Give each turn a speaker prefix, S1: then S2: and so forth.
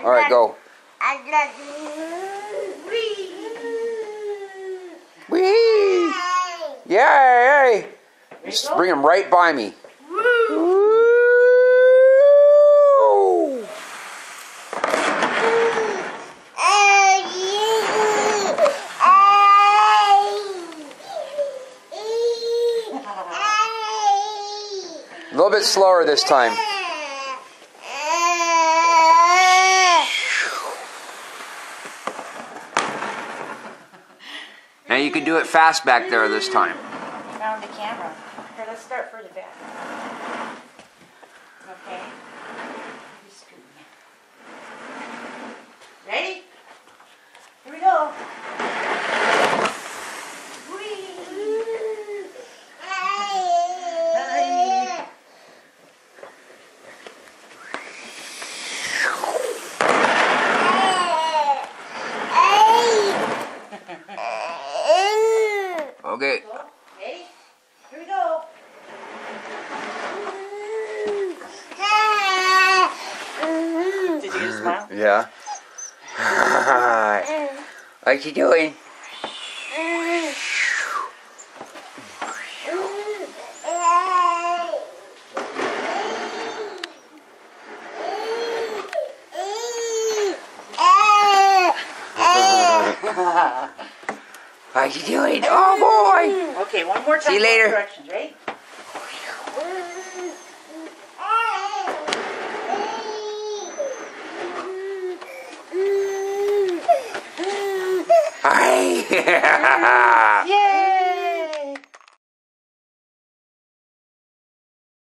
S1: All right, go. Whee! Yay! Just bring him right by me. A little bit slower this time. Now you can do it fast back there this time.
S2: Found the camera. Here, let's start back. Okay. You scoot me. Ready? Here we go. Hi.
S1: Okay.
S2: Ready? Here we go. Did you smile?
S1: Yeah. what are you doing? What you doing? Oh boy!
S2: Okay, one more time.
S1: See you later.
S2: Directions, right?
S1: Hi!
S2: Yay!